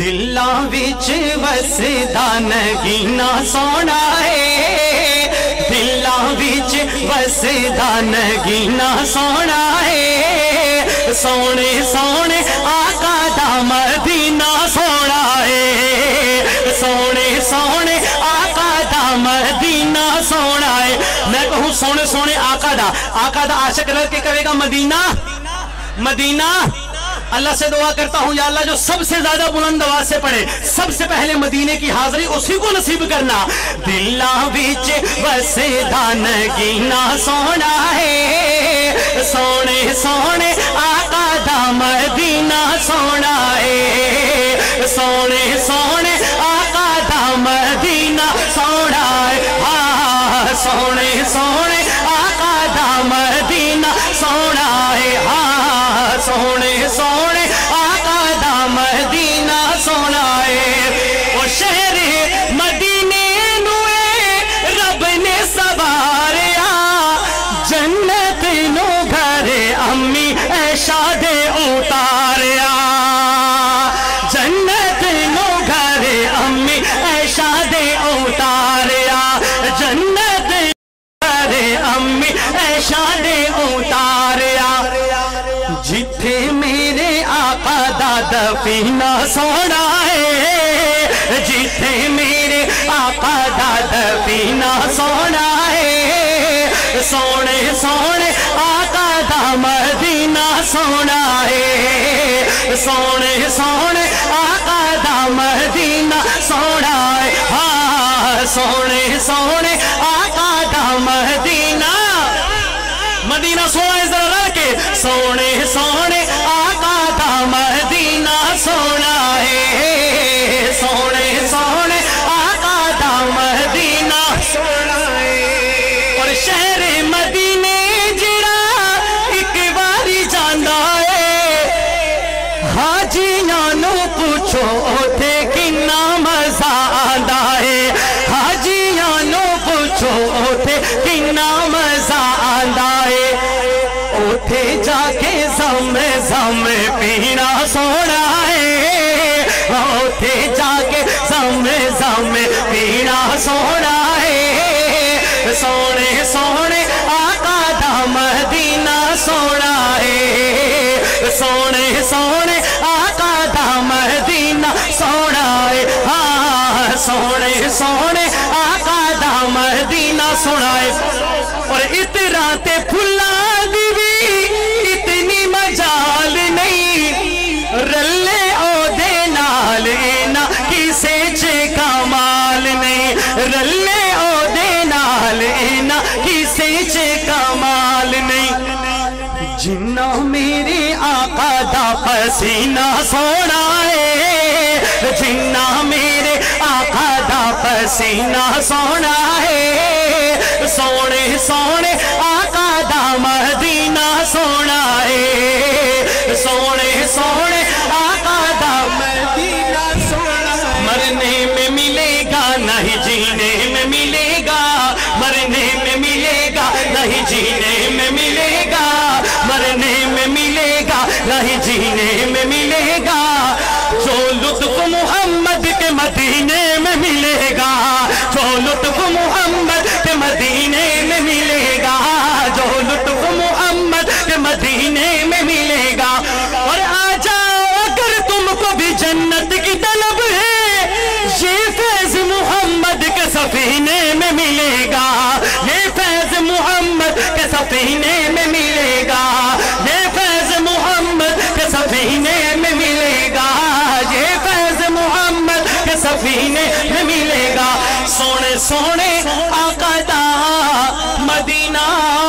دلوں بس وسدا نگینا سونا ہے دلوں بس وسدا نگینا سونا ہے سونے سونے آقا دا مدینہ سونا ہے سونے سونے آقا دا مدینہ سونا ہے میں کہوں سونے سونے آقا دا آقا دا عاشق رل کے کرے گا مدینہ مدینہ اللہ سے دعا کرتا ہوں، یا اللہ جو سب سے زیادہ بلند آواز سے پڑھے، سب سے پہلے مدینے کی حاضری اسی کو نصیب کرنا۔ دلہ بیچ بس دان گینا سونا ہے، سونے سونے، آقا دا مدینہ سونا ہے۔ سونے سونے، آقا دا مدینہ سونا ہے۔ ہاں سونے سونے۔ اتاریا، جنت ارے امی ایشا نے اتاریا۔ جتھے میرے آقا دا دفینہ سونا ہے، جتھے میرے آقا دا دفینہ سونا ہے۔ سونے سونے، آقا دا مدینہ سونا ہے۔ سونے سونے سونے سونے، آقا دا مدینہ۔ مدینہ سونے ذرا کے۔ سونے سونے، آقا دا مدینہ سونا ہے۔ سونے سونے، آقا دا مدینہ سونا ہے۔ اور شہر مدینے جڑا ایک باری جاندہ ہے۔ حاجی نانو پوچھو اوٹھے کنا مزہ آندا اوتھے جا کے سم سم پینا سونا ہے اوتھے جا کے سم سم پینا سونا ہے سونے سونے آقا دا مدینہ سونا ہے سونے سونے آقا دا مدینہ سونا ہے ہاں سونے سونے سونا ہے اور رات پھلا دی بھی، اتنی مجال نہیں۔ رلے او دے نال نا کسے چے کمال نہیں۔ رلے او دے نال نا کسے چے کمال نہیں۔ جنہ میرے آقا دا پسینہ سونا ہے جنہ میرے آقا دا پسینہ سونا ہے سونے سونے، آقا دا مدینہ سونا ہے سونے سونے، آقا دا مدینہ سونا مرنے میں ملے گا، نہیں جینے میں ملے گا۔ مرنے میں ملے گا، نہیں جینے میں ملے گا۔ مرنے میں ملے گا، نہیں جینے میں ملے گا۔ جنت کی طلب ہے۔ یہ فیض محمد کے سفینے میں ملے گا۔ یہ فیض محمد کے سفینے میں ملے گا۔ یہ فیض محمد کے سفینے میں ملے گا۔ یہ فیض محمد کے سفینے میں ملے گا۔ سونے سونے آقا دا مدینہ